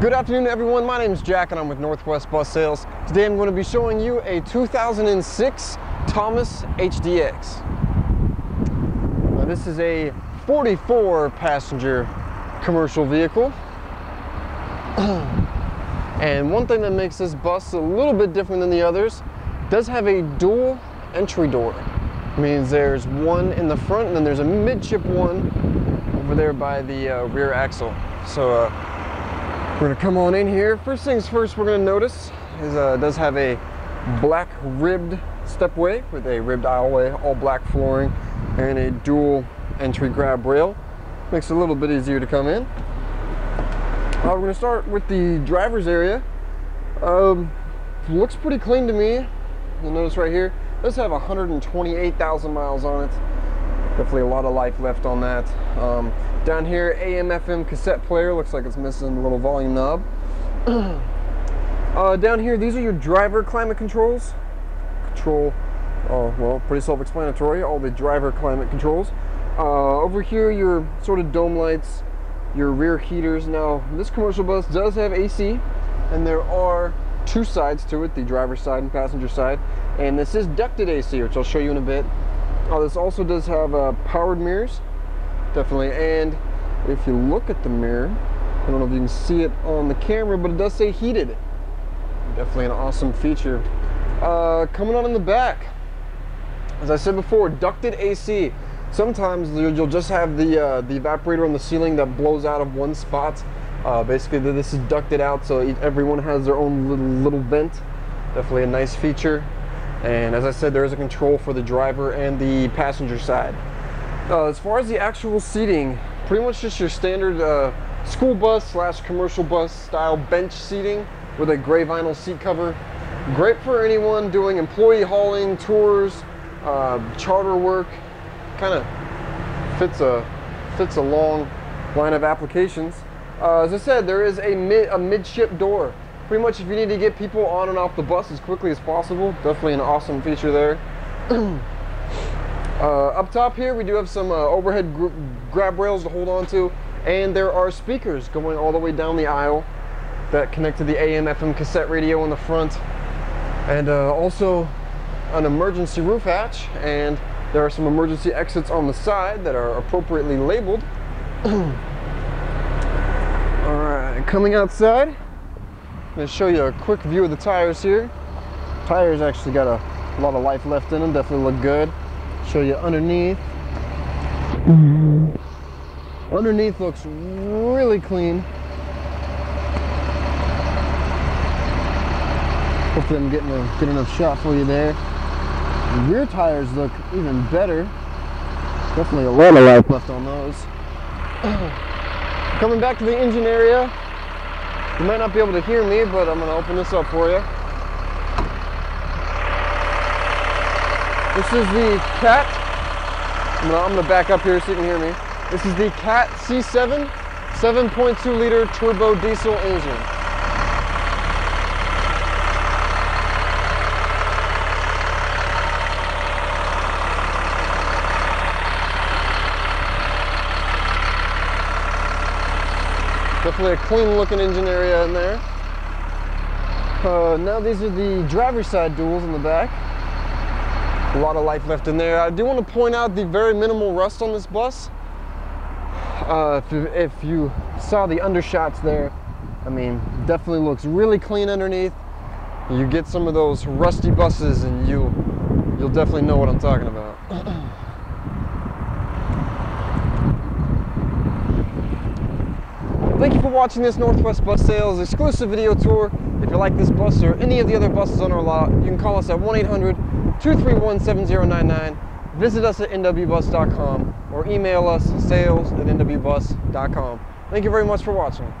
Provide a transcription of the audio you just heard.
Good afternoon everyone, my name is Jack and I'm with Northwest Bus Sales. Today I'm going to be showing you a 2006 Thomas HDX. Now this is a 44 passenger commercial vehicle. and one thing that makes this bus a little bit different than the others, does have a dual entry door. It means there's one in the front and then there's a midship one over there by the uh, rear axle. So uh, we're gonna come on in here. First things first we're gonna notice is uh, does have a black ribbed stepwell with a ribbed aisleway, all black flooring, and a dual entry grab rail. Makes it a little bit easier to come in. Uh, we're gonna start with the driver's area. Um, looks pretty clean to me. You'll notice right here, does have 128,000 miles on it. Definitely a lot of life left on that. Um, down here, AM FM cassette player. Looks like it's missing a little volume knob. uh, down here, these are your driver climate controls. Control, oh, well, pretty self-explanatory. All the driver climate controls. Uh, over here, your sort of dome lights, your rear heaters. Now, this commercial bus does have AC, and there are two sides to it, the driver's side and passenger side. And this is ducted AC, which I'll show you in a bit. Oh, this also does have uh, powered mirrors, definitely. And if you look at the mirror, I don't know if you can see it on the camera, but it does say heated. Definitely an awesome feature. Uh, coming on in the back, as I said before, ducted AC. Sometimes you'll just have the uh, the evaporator on the ceiling that blows out of one spot. Uh, basically, this is ducted out, so everyone has their own little little vent. Definitely a nice feature. And as I said, there is a control for the driver and the passenger side. Uh, as far as the actual seating, pretty much just your standard uh, school bus slash commercial bus style bench seating with a gray vinyl seat cover. Great for anyone doing employee hauling, tours, uh, charter work. Kind of fits a fits a long line of applications. Uh, as I said, there is a mid a midship door pretty much if you need to get people on and off the bus as quickly as possible, definitely an awesome feature there. uh, up top here, we do have some uh, overhead gr grab rails to hold on to, and there are speakers going all the way down the aisle that connect to the AM FM cassette radio in the front, and uh, also an emergency roof hatch, and there are some emergency exits on the side that are appropriately labeled. all right, coming outside, I'm to show you a quick view of the tires here. Tires actually got a, a lot of life left in them, definitely look good. Show you underneath. Mm-hmm. Underneath looks really clean. Hopefully I'm getting a good enough shot for you there. The rear tires look even better. Definitely a lot of life left on those. Coming back to the engine area, you might not be able to hear me, but I'm going to open this up for you. This is the Cat. I'm going to back up here so you can hear me. This is the Cat C7 7.2 liter turbo diesel engine. Definitely a clean looking engine area in there. Uh, now these are the driver's side duals in the back. A lot of life left in there. I do want to point out the very minimal rust on this bus. Uh, if, you, if you saw the undershots there, I mean, definitely looks really clean underneath. You get some of those rusty buses and you, you'll definitely know what I'm talking about. Thank you for watching this Northwest Bus Sales exclusive video tour. If you like this bus or any of the other buses on our lot, you can call us at 1-800-231-7099. Visit us at nwbus.com or email us sales at nwbus.com. Thank you very much for watching.